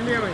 левый.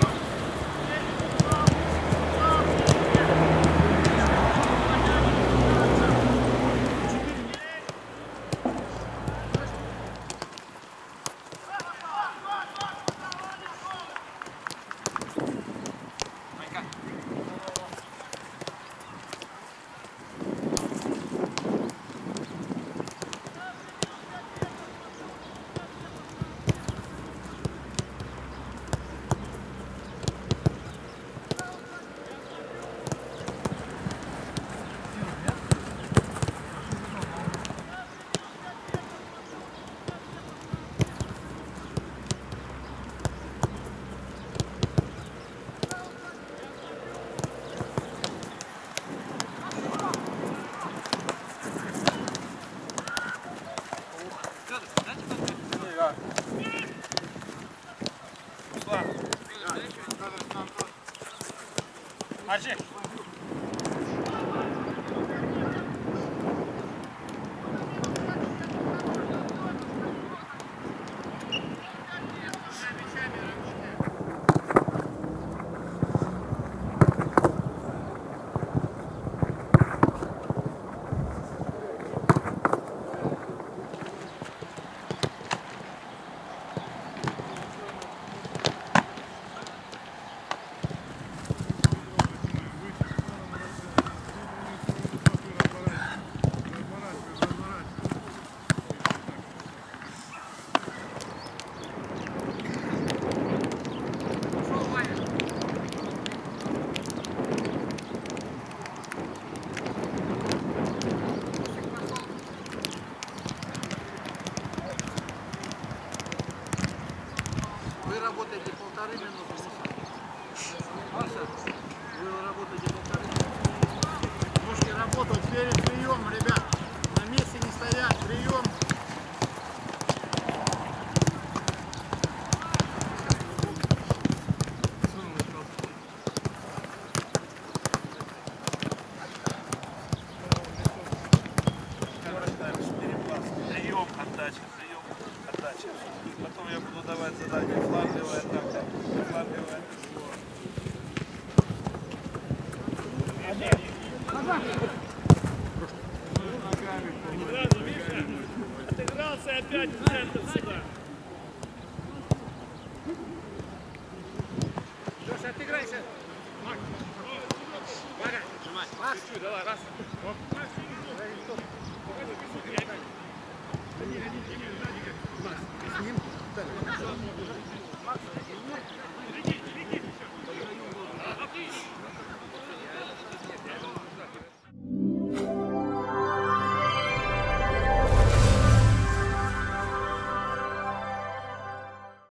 Hacı. Работаете полторы минуты. Маша, вы работаете полторы минуты. Можете работать перед приемом, ребят. На месте не стоять. Прием. Прием, отдача, отдача. Потом я буду давать задание фланговая атака, фланговая Отыгрался опять в центр сюда. Леша, отыграйся. Макс. Давай. Макс. Давай, раз. Макс. Макс, с ним. Макс,